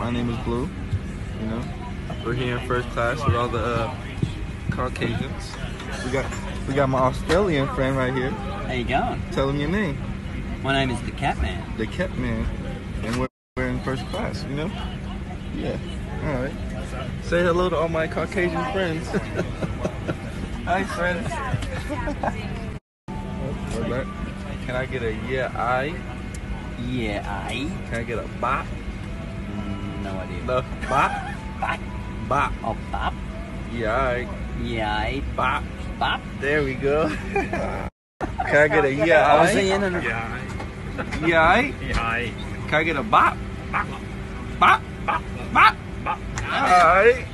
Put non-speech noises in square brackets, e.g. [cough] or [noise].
My name is Blue. You know, we're here in first class with all the uh, Caucasians. We got we got my Australian friend right here. How you going? Tell him your name. My name is the Catman. The Cat Man, and we're, we're in first class. You know? Yeah. All right. Say hello to all my Caucasian friends. [laughs] Hi, friends. [laughs] Can I get a yeah, I? Yeah, I. Can I get a bop? No idea. No, bop? Bop. Bop. Oh, bop. Yeah, I. Yeah, Bop. Bop. There we go. [laughs] Can I get a yeah, I was I? saying, and Yeah. Yeah, I? Yeah. Can I get a bop? Bop. Bop? Bop. Bop? Bop. Alright.